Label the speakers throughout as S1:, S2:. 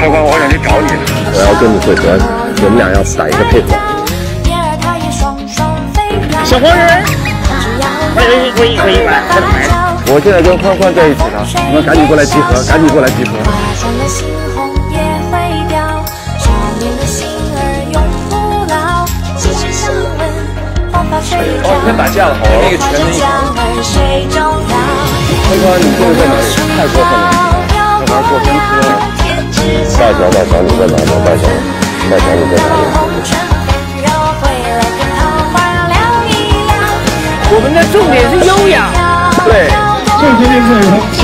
S1: 里。
S2: 开关，我想去找你。
S3: 我要跟你会合，我们俩要打一个配合。
S2: 小黄人，
S1: 可以可以可以来，快来。
S3: 我现在跟欢欢在一起呢，你们赶紧过来集合，赶紧过来集合。
S1: 画上了猩红也会掉，少年的心儿永不老。细声相问，黄发水中，
S3: 哦，你打架了，好玩，那个
S1: 看着江儿水中摇。
S3: 欢欢，你这个在哪里？太过分了，这玩意儿过。大强，大强，你在哪呢？大强，大强，你在哪里？
S2: 我们的重点是优雅。
S3: 对。
S4: 这天天看他先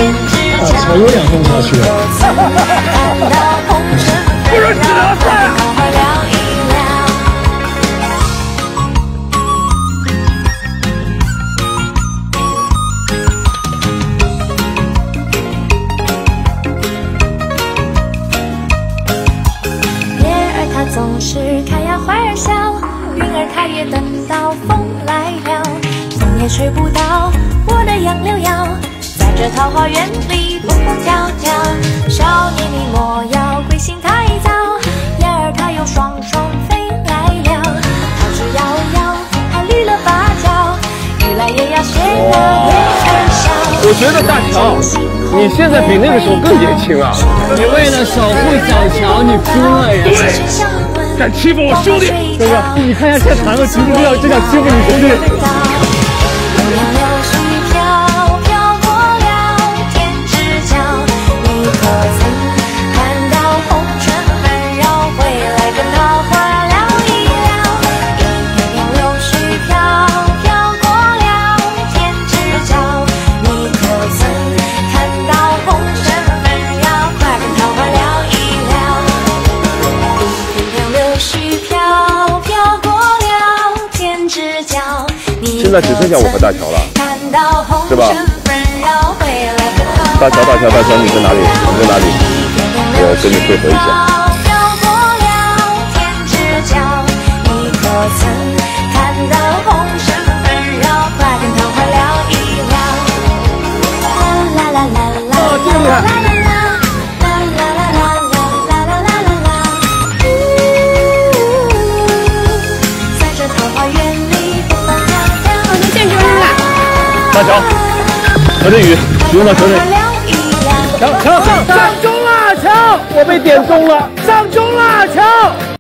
S4: 把曹优雅弄下去了。
S2: 不是只能
S1: 云儿它也等到风来了，风也吹不到我的杨柳腰。在这桃花源里蹦蹦跳跳，少年你莫要归心太早，燕儿它又双双飞来了，桃之夭夭，它绿了芭蕉，雨来也要学那叶儿笑。
S3: 我觉得大乔，你现在比那个时候更年轻啊！
S5: 你为了守护小乔，你拼了呀！
S2: 敢欺负我兄弟！
S4: 哥哥，你看一下这团子，知不知道这叫欺负你兄弟？
S3: 现在只剩下我和大乔了。
S1: 是
S3: 吧大乔，大乔，大乔，你在哪里？你在哪里？我跟你汇合一下。大乔，何振宇，使用到手里。
S2: 乔乔上上中了，乔，我被点中了，上中了，乔。